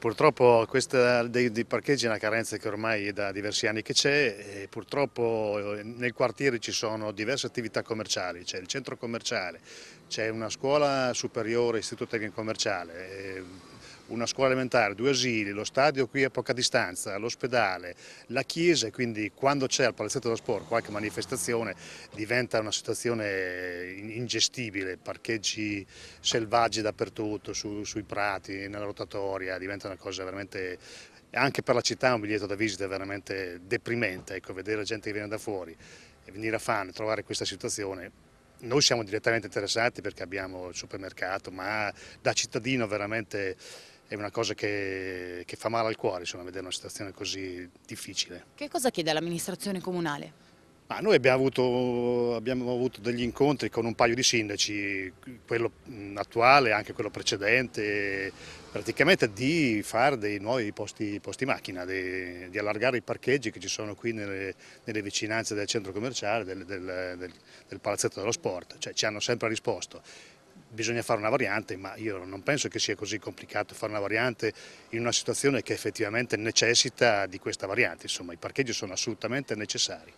Purtroppo questa dei, dei, parcheggi è una carenza che ormai è da diversi anni che c'è e purtroppo eh, nel quartiere ci sono diverse attività commerciali, c'è il centro commerciale, c'è una scuola superiore, istituto tecnico commerciale, eh, una scuola elementare, due asili, lo stadio qui a poca distanza, l'ospedale, la chiesa e quindi quando c'è al Palazzetto dello Sport qualche manifestazione diventa una situazione ingestibile, parcheggi selvaggi dappertutto, su, sui prati, nella rotatoria, diventa una cosa veramente anche per la città un biglietto da visita veramente deprimente, ecco, vedere gente che viene da fuori e venire a Fan, trovare questa situazione. Noi siamo direttamente interessati perché abbiamo il supermercato, ma da cittadino veramente è una cosa che, che fa male al cuore, insomma, vedere una situazione così difficile. Che cosa chiede l'amministrazione comunale? Ma noi abbiamo avuto, abbiamo avuto, degli incontri con un paio di sindaci, quello attuale e anche quello precedente, praticamente di fare dei nuovi posti, posti macchina, di, di, allargare i parcheggi che ci sono qui nelle, nelle vicinanze del centro commerciale, del, del, del, del palazzetto dello sport, cioè, ci hanno sempre risposto bisogna fare una variante, ma io non penso che sia così complicato fare una variante in una situazione che effettivamente necessita di questa variante, insomma i parcheggi sono assolutamente necessari.